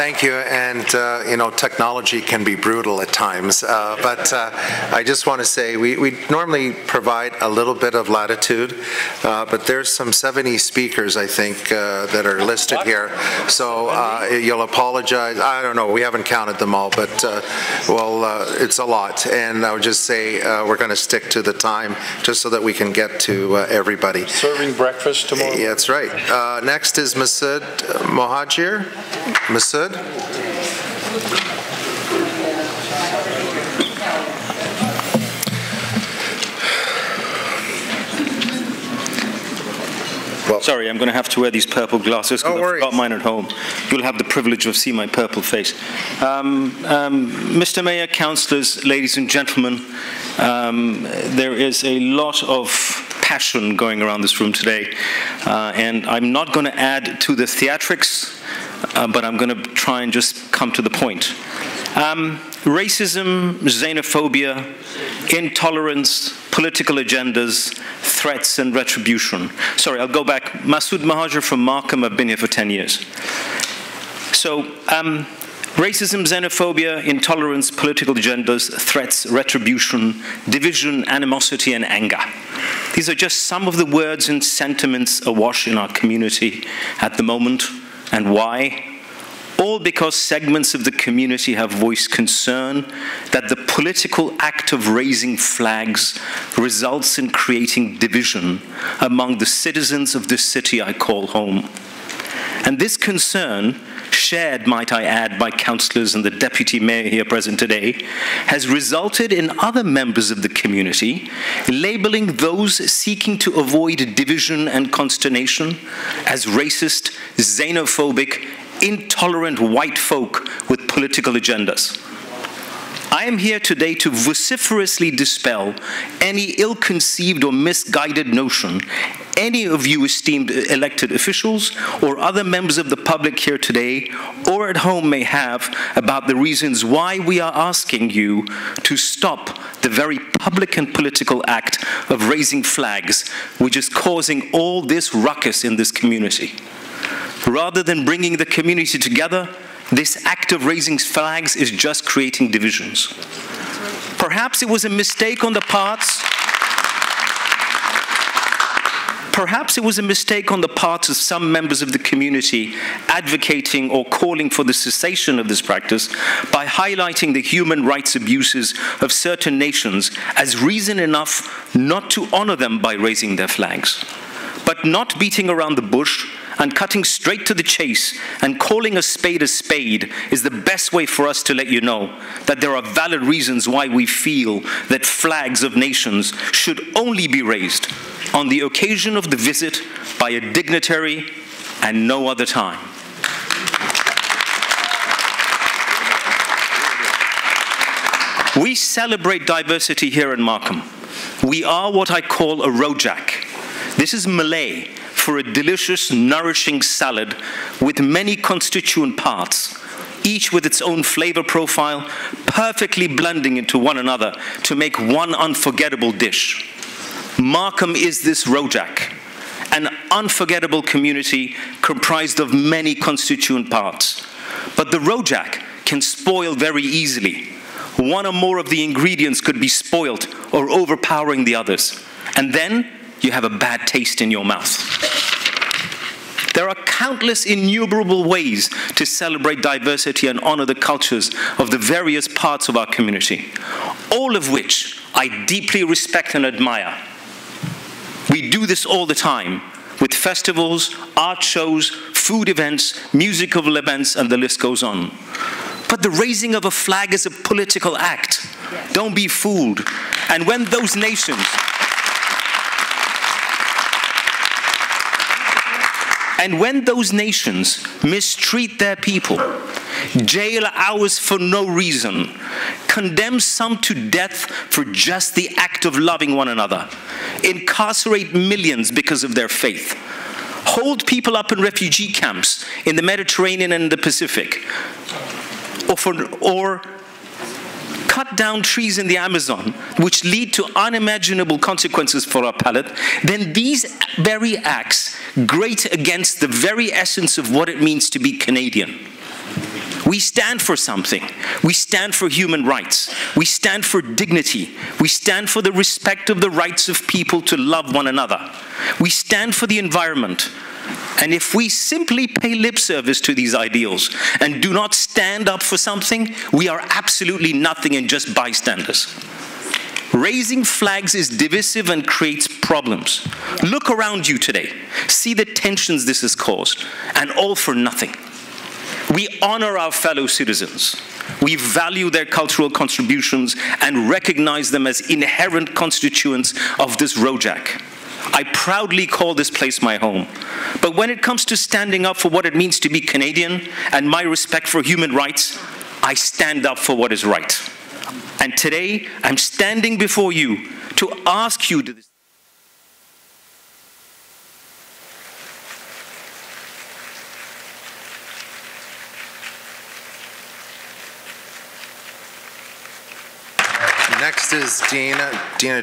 Thank you. And, uh, you know, technology can be brutal at times. Uh, but uh, I just want to say we, we normally provide a little bit of latitude, uh, but there's some 70 speakers, I think, uh, that are listed here. So uh, you'll apologize. I don't know. We haven't counted them all, but, well, it's a lot. And I would just say we're going to stick to the time just so that we can get to everybody. Serving breakfast tomorrow? Yeah, that's right. next is Masood Mohajir. Masood? Well, Sorry, I'm going to have to wear these purple glasses because I've got mine at home. You'll have the privilege of seeing my purple face. Um, um, Mr. Mayor, councillors, ladies and gentlemen, um, there is a lot of passion going around this room today, uh, and I'm not going to add to the theatrics, uh, but I'm going to try and just come to the point. Um, racism, xenophobia, intolerance, political agendas, threats, and retribution. Sorry, I'll go back. Masood Mohajir from Markham, I've been here for 10 years. So, um, racism, xenophobia, intolerance, political agendas, threats, retribution, division, animosity, and anger. These are just some of the words and sentiments awash in our community at the moment, and why all because segments of the community have voiced concern that the political act of raising flags results in creating division among the citizens of the city I call home. And this concern, shared, might I add, by councillors and the deputy mayor here present today, has resulted in other members of the community labeling those seeking to avoid division and consternation as racist, xenophobic, intolerant white folk with political agendas. I am here today to vociferously dispel any ill conceived or misguided notion any of you esteemed elected officials or other members of the public here today or at home may have about the reasons why we are asking you to stop the very public and political act of raising flags, which is causing all this ruckus in this community. Rather than bringing the community together, this act of raising flags is just creating divisions. Perhaps it was a mistake on the parts Perhaps it was a mistake on the part of some members of the community advocating or calling for the cessation of this practice by highlighting the human rights abuses of certain nations as reason enough not to honor them by raising their flags. But not beating around the bush and cutting straight to the chase and calling a spade a spade is the best way for us to let you know that there are valid reasons why we feel that flags of nations should only be raised on the occasion of the visit by a dignitary and no other time. We celebrate diversity here in Markham. We are what I call a rojak. This is Malay for a delicious, nourishing salad with many constituent parts, each with its own flavor profile, perfectly blending into one another to make one unforgettable dish. Markham is this rojak, an unforgettable community comprised of many constituent parts. But the rojak can spoil very easily. One or more of the ingredients could be spoiled or overpowering the others. And then you have a bad taste in your mouth. There are countless innumerable ways to celebrate diversity and honor the cultures of the various parts of our community, all of which I deeply respect and admire. We do this all the time with festivals, art shows, food events, musical events, and the list goes on. But the raising of a flag is a political act. Don't be fooled. And when those nations, And when those nations mistreat their people, jail hours for no reason, condemn some to death for just the act of loving one another, incarcerate millions because of their faith, hold people up in refugee camps in the Mediterranean and the Pacific, or, for, or cut down trees in the Amazon, which lead to unimaginable consequences for our planet, then these very acts grate against the very essence of what it means to be Canadian. We stand for something. We stand for human rights. We stand for dignity. We stand for the respect of the rights of people to love one another. We stand for the environment. And if we simply pay lip service to these ideals and do not stand up for something, we are absolutely nothing and just bystanders. Raising flags is divisive and creates problems. Look around you today. See the tensions this has caused, and all for nothing. We honor our fellow citizens. We value their cultural contributions and recognize them as inherent constituents of this Rojak. I proudly call this place my home. But when it comes to standing up for what it means to be Canadian and my respect for human rights, I stand up for what is right. And today, I'm standing before you to ask you to Next is Dina, Dina